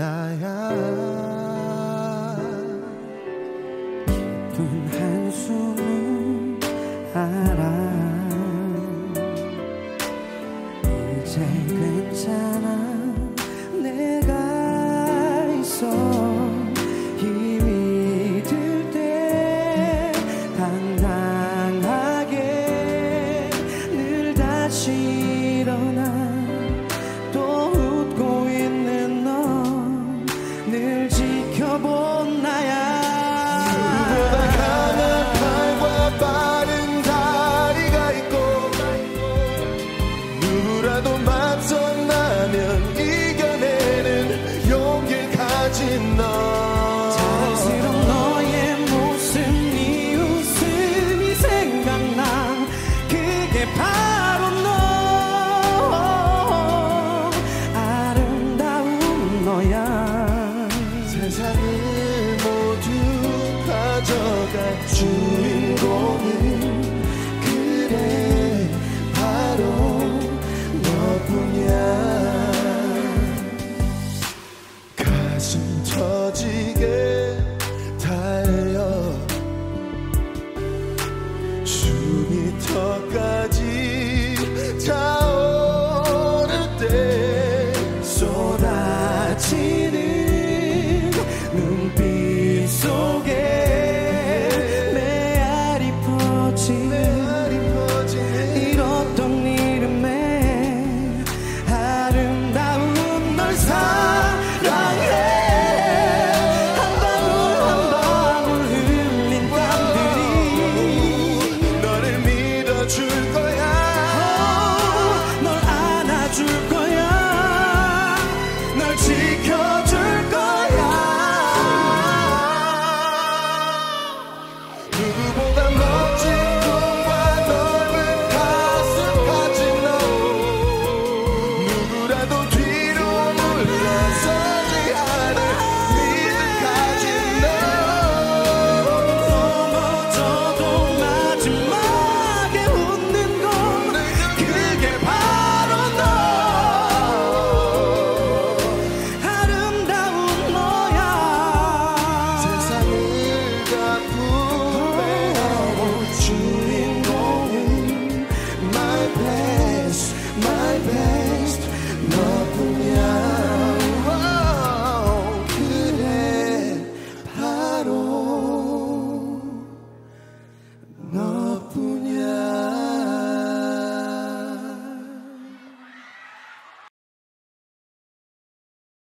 나야. 깊은 한숨은 알아. 이제 그 ti. 줄